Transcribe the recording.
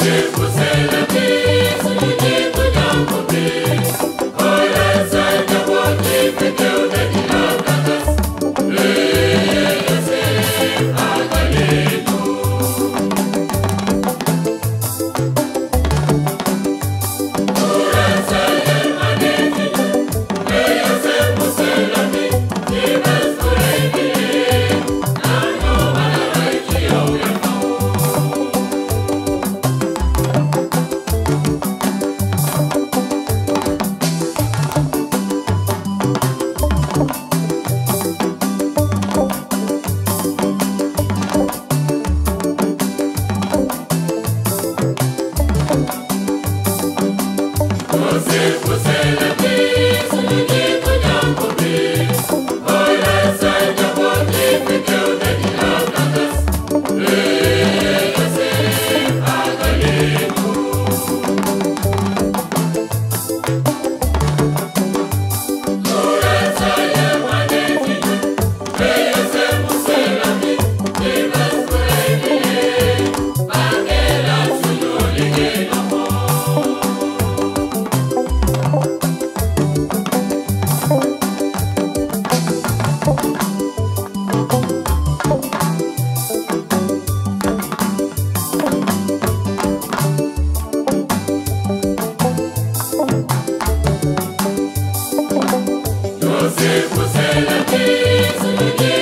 Você, você Você, você é Deus,